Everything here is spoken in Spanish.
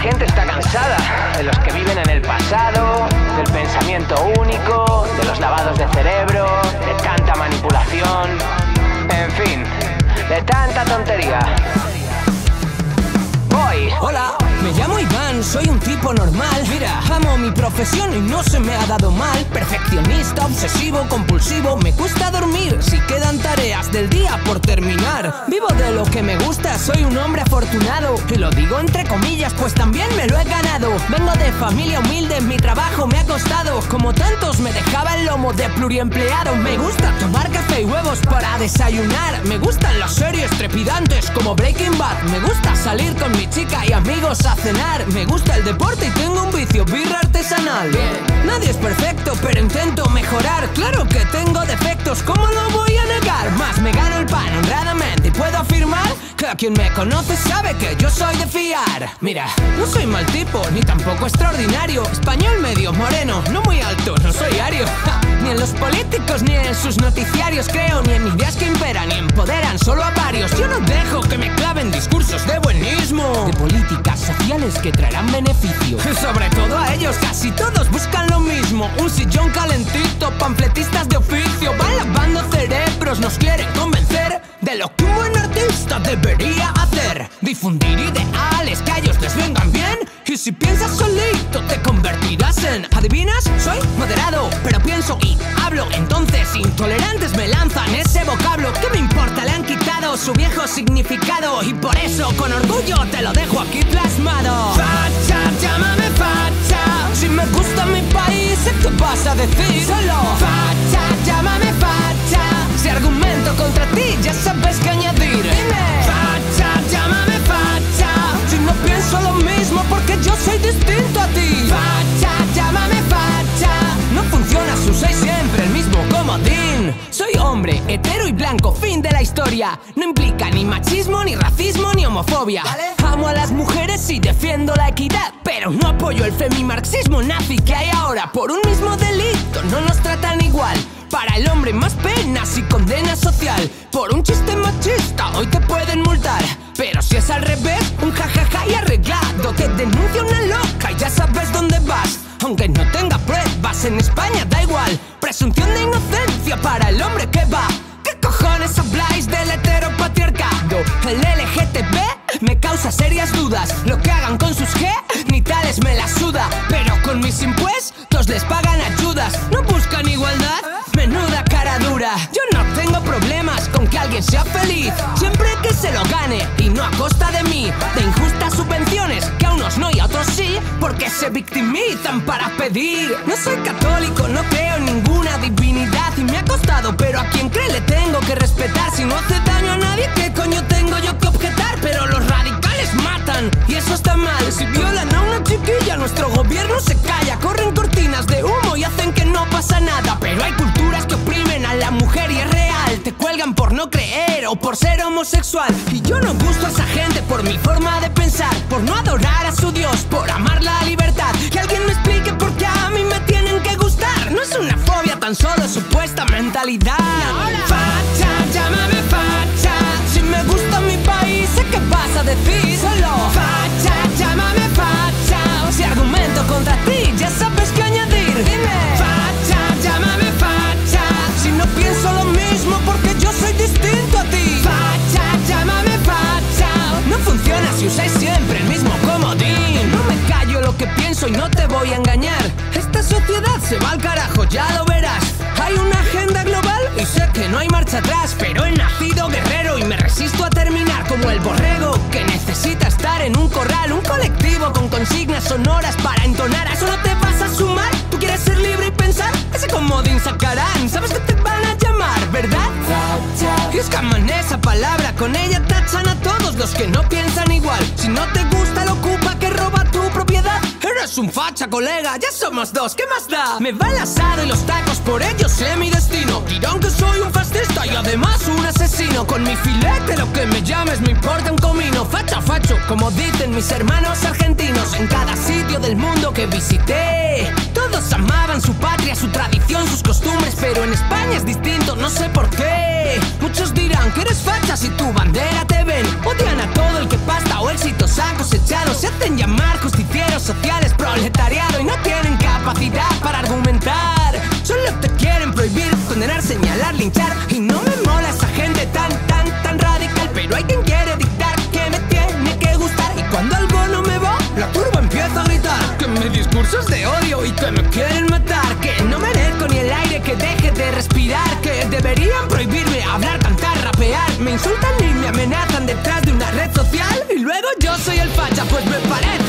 gente está cansada de los que viven en el pasado, del pensamiento único, de los lavados de cerebro, de tanta manipulación, en fin, de tanta tontería. Soy un tipo normal. Mira, amo mi profesión y no se me ha dado mal. Perfeccionista, obsesivo, compulsivo, me cuesta dormir si quedan tareas del día por terminar. Vivo de lo que me gusta, soy un hombre afortunado. Y lo digo entre comillas, pues también me lo he ganado. Vengo de familia humilde, mi trabajo me ha costado. Como tantos me dejaba el lomo de pluriempleado. Me gusta tomar café y huevos para desayunar. Me gustan las series trepidantes como Breaking Bad. Me gusta salir con mi chica y amigos a cenar. Gusta el deporte y tengo un vicio, birra artesanal. Nadie es perfecto, pero intento mejorar. Claro que tengo defectos, ¿cómo lo voy a negar? Más me gano el pan honradamente y puedo afirmar que a quien me conoce sabe que yo soy de fiar. Mira, no soy mal tipo, ni tampoco extraordinario. Español medio moreno, no muy alto, no soy ario. Ni en los políticos ni en sus noticiarios creo, ni en ideas que imperan y empoderan solo a varios. Yo no dejo que me claven discursos de buenismo, de políticas sociales que traerán beneficios. Sobre todo a ellos, casi todos buscan lo mismo: un sillón calentito, panfletistas de oficio, van lavando cerebros, nos quieren convencer de lo que un buen artista debería hacer. Difundir ideales que a ellos les vengan bien. Y si piensas solito, te ¿Adivinas? Soy moderado, pero pienso y hablo. Entonces, intolerantes me lanzan ese vocablo. ¿Qué me importa? Le han quitado su viejo significado. Y por eso, con orgullo, te lo dejo aquí plasmado. Facha, llámame facha. Si me gusta mi país, ¿qué vas a decir? Solo facha, llámame facha. Si argumento contra ti, ya sabes qué añadir. Dime. Facha, llámame facha. Si no pienso lo mismo, porque yo soy distinto historia. No implica ni machismo, ni racismo, ni homofobia. Amo a las mujeres y defiendo la equidad, pero no apoyo el femimarxismo nazi que hay ahora. Por un mismo delito no nos tratan igual. Para el hombre más penas y condena social. Por un chiste machista hoy te pueden multar. Pero si es al revés, un jajaja y arreglado. Te denuncia una loca y ya sabes dónde vas. Aunque no tenga pruebas, en España da igual. Presunción de inocencia para el hombre causa serias dudas. Lo que hagan con sus genitales me la suda. Pero con mis impuestos les pagan ayudas. No buscan igualdad. Menuda cara dura. Yo no tengo problemas con que alguien sea feliz. Siempre que se lo gane y no a costa de mí. De injustas subvenciones que a unos no y a otros sí. Porque se victimizan para pedir. No soy católico, no creo en ninguna divinidad. Y me ha costado, pero a quien cree le tengo que respetar. Si no hace daño a nadie, ¿qué coño tengo yo que objetar? Pero los Si violan a una chiquilla, nuestro gobierno se calla. Corren cortinas de humo y hacen que no pasa nada. Pero hay culturas que oprimen a la mujer y es real. Te cuelgan por no creer o por ser homosexual. Y yo no gusto a esa gente por mi forma de pensar, por no adorar a su Dios, por amar la libertad. Que alguien me explique por qué a mí me tienen que gustar. No es una fobia, tan solo supuesta mentalidad. Se va al carajo, ya lo verás. Hay una agenda global y sé que no hay marcha atrás, pero he nacido guerrero y me resisto a terminar como el borrego que necesita estar en un corral, un colectivo con consignas sonoras para entonar. ¿A eso no te vas a sumar? ¿Tú quieres ser libre y pensar? Ese comodín sacarán, sabes que te van a llamar, ¿verdad? Y es que aman esa palabra, con ella tachan a todos los que no piensan igual. Si no te gusta, un facha, colega, ya somos dos, ¿qué más da? Me va el asado y los tacos, por ello sé mi destino. Dirán que soy un fascista y además un asesino. Con mi filete, lo que me llames, me importa un comino. Facha, facho, como dicen mis hermanos argentinos. En cada sitio del mundo que visité, todos amaban su patria, su tradición, sus costumbres. Pero en España es distinto, no sé por qué. Muchos dirán que eres facha si tu bandera te ven. Odian a todo el que pasta o éxitos han cosechado. Se hacen llamar justicieros sociales, y no tienen capacidad para argumentar. Solo te quieren prohibir, condenar, señalar, linchar. Y no me mola esa gente tan, tan, tan radical. Pero hay quien quiere dictar que me tiene que gustar. Y cuando algo no me va, la turba empieza a gritar. Que me discursos de odio y que me quieren matar. Que no merezco ni el aire, que deje de respirar. Que deberían prohibirme hablar, cantar, rapear. Me insultan y me amenazan detrás de una red social. Y luego yo soy el facha, pues me parece.